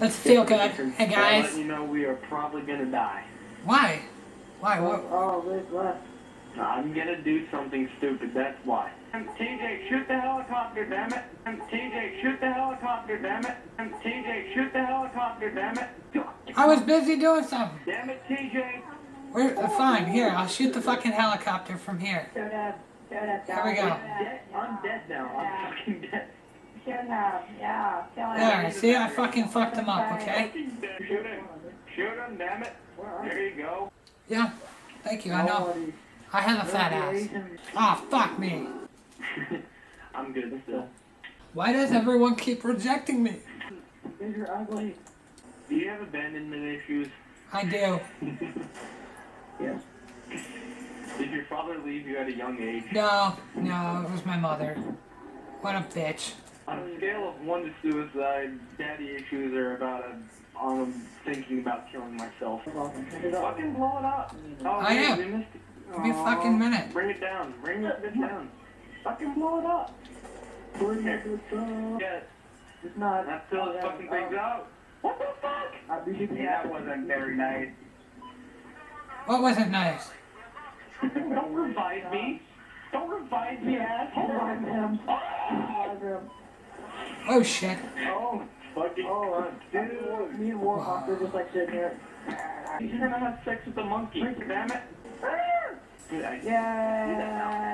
Let's feel good. Hey I'll guys. let you know we are probably gonna die. Why? Why? What? Oh, Rick left. I'm gonna do something stupid, that's why. TJ, shoot the helicopter, damn it! TJ, shoot the helicopter, damn it! TJ, shoot the helicopter, damn it! I was busy doing something. Damn it, TJ! We're uh, fine. Here, I'll shoot the fucking helicopter from here. Shut up. Shut up. Here we go. Dead- I'm dead now. I'm fucking dead. Yeah. Shut. There, see, I fucking fucked him up. Okay. Shoot him. Shoot him, damn it. There you go. Yeah. Thank you. I know. I have a fat ass. Ah, fuck me. I'm good still. Why does everyone keep rejecting me? You're ugly. Do you have abandonment issues? I do. Yes. Did your father leave you at a young age? No, no, it was my mother. What a bitch. On a scale of one to suicide, daddy issues are about a, on um, thinking about killing myself. Fucking blow it up. Oh, I wait, am. we missed it. Give me a fucking minute. Bring it down. Bring it down. Fucking blow it up. Bring it up. Yeah, It's not. that fills fucking things out. What the fuck? I'll be shooting Yeah, that wasn't very nice. What wasn't nice? Don't revive me. Don't revive me, asshole. Revive him. Revive him. Oh shit. Oh, fucking Oh, dude. Me and Warhawk are just like sitting here. He's gonna have sex with the monkey. Damn it. Yay!